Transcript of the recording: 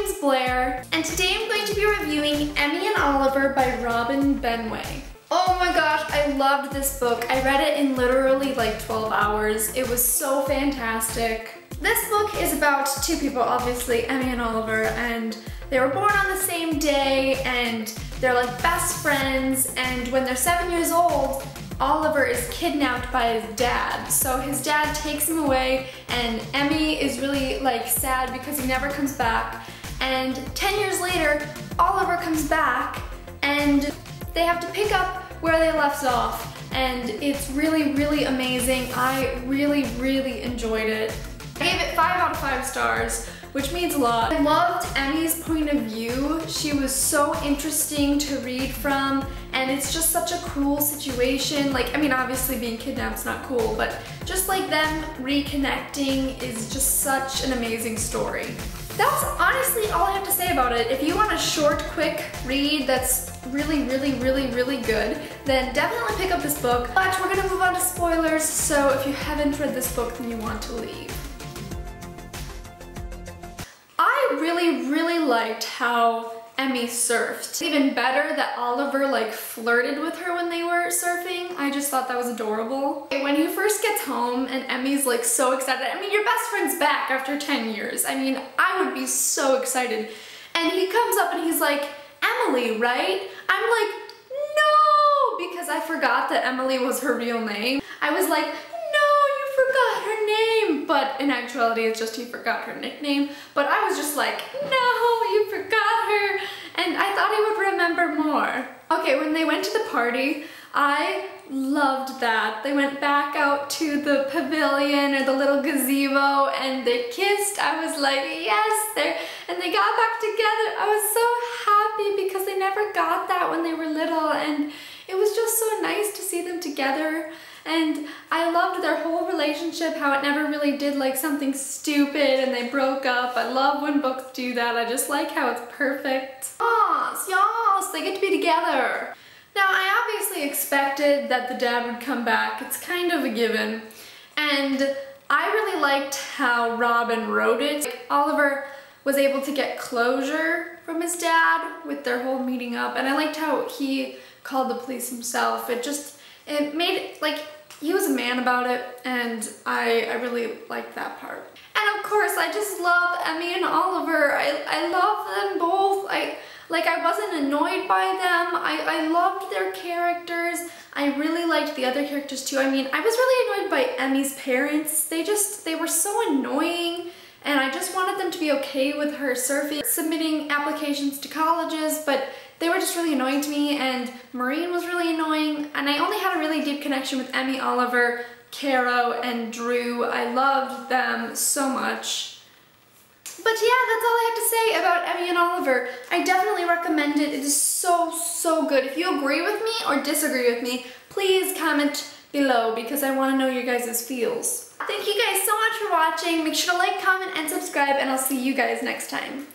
name's Blair, and today I'm going to be reviewing Emmy and Oliver by Robin Benway. Oh my gosh, I loved this book. I read it in literally like 12 hours. It was so fantastic. This book is about two people, obviously, Emmy and Oliver, and they were born on the same day, and they're like best friends, and when they're seven years old, Oliver is kidnapped by his dad. So his dad takes him away and Emmy is really like sad because he never comes back. And 10 years later, Oliver comes back and they have to pick up where they left off. And it's really, really amazing. I really, really enjoyed it. I gave it five out of five stars which means a lot. I loved Emmy's point of view. She was so interesting to read from and it's just such a cool situation. Like, I mean, obviously being kidnapped is not cool, but just like them reconnecting is just such an amazing story. That's honestly all I have to say about it. If you want a short, quick read that's really, really, really, really good, then definitely pick up this book. But we're gonna move on to spoilers, so if you haven't read this book, then you want to leave. I really, really liked how Emmy surfed. Even better that Oliver like flirted with her when they were surfing. I just thought that was adorable. When he first gets home and Emmy's like so excited, I mean your best friend's back after 10 years. I mean I would be so excited. And he comes up and he's like, Emily, right? I'm like, no, because I forgot that Emily was her real name. I was like, no, you forgot her name. But in actuality, it's just he forgot her nickname. But I was just like, no, you forgot her. And I thought he would remember more. Okay, when they went to the party, I loved that. They went back out to the pavilion or the little gazebo and they kissed. I was like, yes, they and they got back together. I was so happy because they never got that when they were little and it was just so nice to see them together and I loved their whole relationship, how it never really did like something stupid and they broke up. I love when books do that. I just like how it's perfect. Yes, yes, they get to be together. Now, I obviously expected that the dad would come back. It's kind of a given. And I really liked how Robin wrote it. Like, Oliver was able to get closure from his dad with their whole meeting up. And I liked how he called the police himself. It just, it made like, he was a man about it, and I, I really liked that part. And of course, I just love Emmy and Oliver. I, I love them both. I Like, I wasn't annoyed by them. I, I loved their characters. I really liked the other characters too. I mean, I was really annoyed by Emmy's parents. They just, they were so annoying and I just wanted them to be okay with her surfing, submitting applications to colleges, but they were just really annoying to me and Maureen was really annoying and I only had a really deep connection with Emmy Oliver, Caro, and Drew. I loved them so much. But yeah, that's all I have to say about Emmy and Oliver. I definitely recommend it. It is so, so good. If you agree with me or disagree with me, please comment below because I want to know your guys' feels. Thank you guys so much for watching. Make sure to like, comment, and subscribe, and I'll see you guys next time.